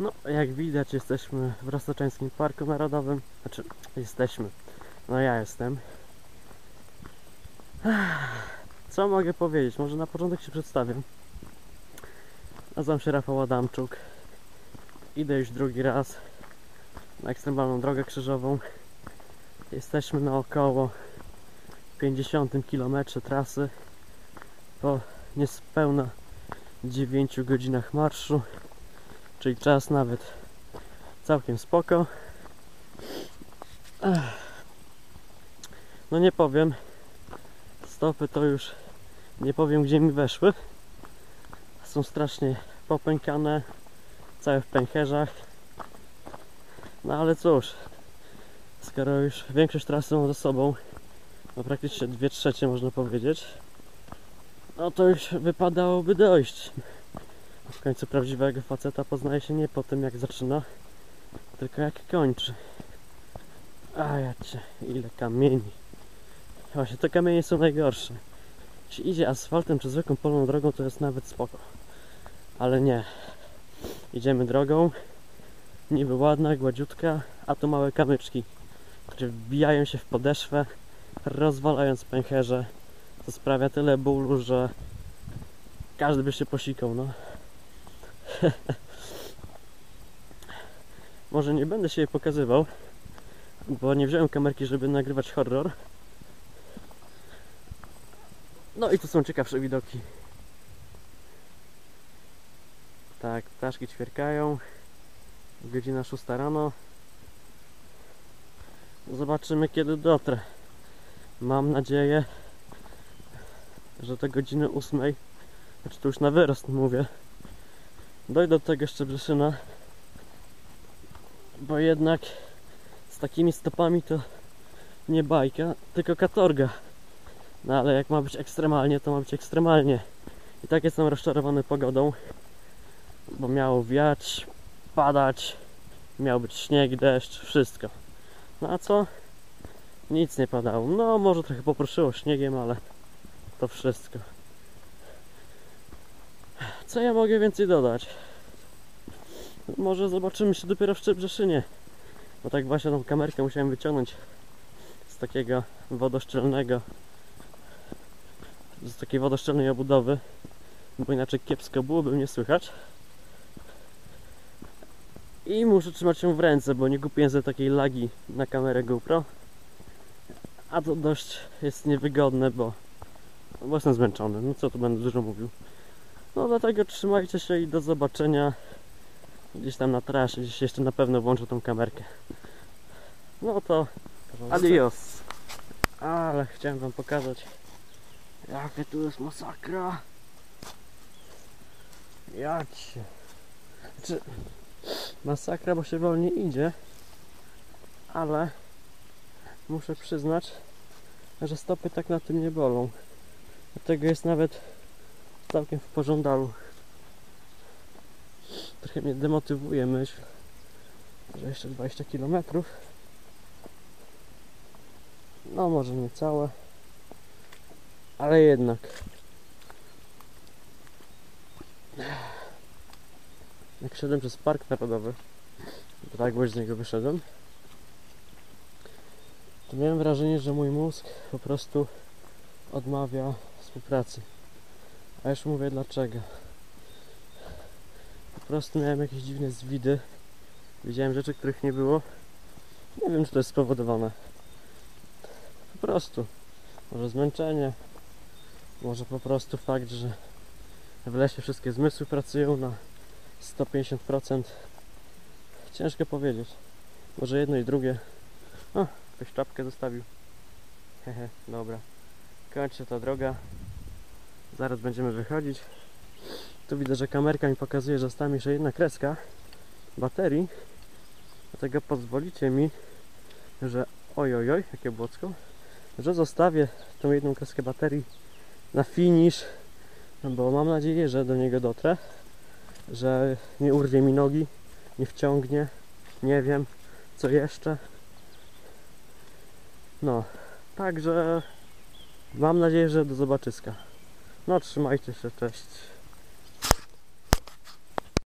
No, jak widać jesteśmy w Rostoczeńskim Parku Narodowym. Znaczy, jesteśmy. No ja jestem. Co mogę powiedzieć? Może na początek się przedstawię. Nazywam się Rafał Adamczuk. Idę już drugi raz na ekstremalną drogę krzyżową. Jesteśmy na około 50 km trasy po niespełna 9 godzinach marszu, czyli czas nawet całkiem spoko. No nie powiem, stopy to już nie powiem gdzie mi weszły. Są strasznie popękane, całe w pęcherzach. No ale cóż, skoro już większość trasy mam za sobą, no praktycznie dwie trzecie można powiedzieć, no to już wypadałoby dojść. W końcu prawdziwego faceta poznaje się nie po tym jak zaczyna, tylko jak kończy. A ja cię, ile kamieni. Właśnie te kamienie są najgorsze. Jeśli idzie asfaltem czy zwykłą polną drogą, to jest nawet spoko. Ale nie. Idziemy drogą, niby ładna, gładziutka, a tu małe kamyczki, które wbijają się w podeszwę, rozwalając pęcherze. To sprawia tyle bólu, że każdy by się posikał, no. Może nie będę się jej pokazywał, bo nie wziąłem kamerki, żeby nagrywać horror. No i tu są ciekawsze widoki. Tak, ptaszki ćwierkają. Godzina 6 rano. Zobaczymy kiedy dotrę. Mam nadzieję, że do godziny 8, znaczy to już na wyrost mówię, dojdę do tego Szczebrzeszyna, bo jednak z takimi stopami to nie bajka, tylko katorga. No ale jak ma być ekstremalnie, to ma być ekstremalnie. I tak jestem rozczarowany pogodą, bo miało wiać, padać, miał być śnieg, deszcz, wszystko. No a co? Nic nie padało. No może trochę poproszyło śniegiem, ale to wszystko. Co ja mogę więcej dodać? Może zobaczymy się dopiero w Szczebrzeszynie. Bo tak właśnie tą kamerkę musiałem wyciągnąć z takiego wodoszczelnego z takiej wodoszczelnej obudowy bo inaczej kiepsko byłoby mnie słychać i muszę trzymać się w ręce, bo nie kupiłem sobie takiej lagi na kamerę GoPro a to dość jest niewygodne, bo, bo jestem zmęczony, no co tu będę dużo mówił no dlatego trzymajcie się i do zobaczenia gdzieś tam na trasie, gdzieś jeszcze na pewno włączę tą kamerkę. No to adios. Ale chciałem wam pokazać jakie tu jest masakra. Jacie Znaczy Masakra, bo się wolniej idzie Ale Muszę przyznać Że stopy tak na tym nie bolą. Dlatego jest nawet Całkiem w pożądalu. Trochę mnie demotywuje myśl Że jeszcze 20 km No może nie całe ale jednak. Jak szedłem przez park narodowy to tak właśnie z niego wyszedłem to miałem wrażenie, że mój mózg po prostu odmawia współpracy a już mówię dlaczego po prostu miałem jakieś dziwne zwidy widziałem rzeczy, których nie było nie wiem, czy to jest spowodowane po prostu może zmęczenie może po prostu fakt, że w lesie wszystkie zmysły pracują na 150%. Ciężko powiedzieć. Może jedno i drugie. O, ktoś czapkę zostawił. Hehe, dobra. Kończy ta droga. Zaraz będziemy wychodzić. Tu widzę, że kamerka mi pokazuje, że została mi jeszcze jedna kreska baterii. Dlatego pozwolicie mi, że ojojoj, jakie błocko, że zostawię tą jedną kreskę baterii na finish, bo mam nadzieję, że do niego dotrę, że nie urwie mi nogi, nie wciągnie, nie wiem co jeszcze. No, także mam nadzieję, że do zobaczyska. No, trzymajcie się, cześć.